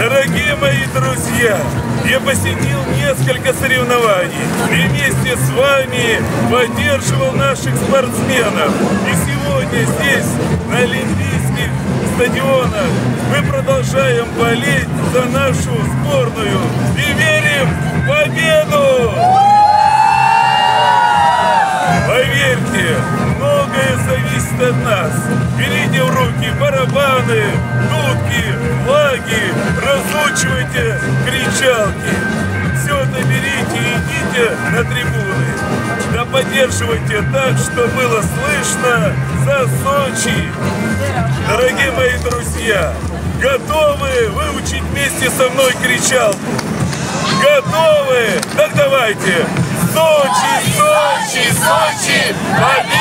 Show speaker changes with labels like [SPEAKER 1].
[SPEAKER 1] Дорогие мои друзья, я посетил несколько соревнований и вместе с вами поддерживал наших спортсменов. И сегодня здесь, на Олимпийских стадионах, мы продолжаем болеть за нашу сборную и верим в победу! Поверьте, многое зависит от нас. Берите в руки барабаны, дудки, флаги, разучивайте кричалки. Все это берите и идите на трибуны. Да поддерживайте так, что было слышно за Сочи. Дорогие мои друзья, готовы выучить вместе со мной кричалку? Готовы? Так давайте. Сочи, Сочи, Сочи, побед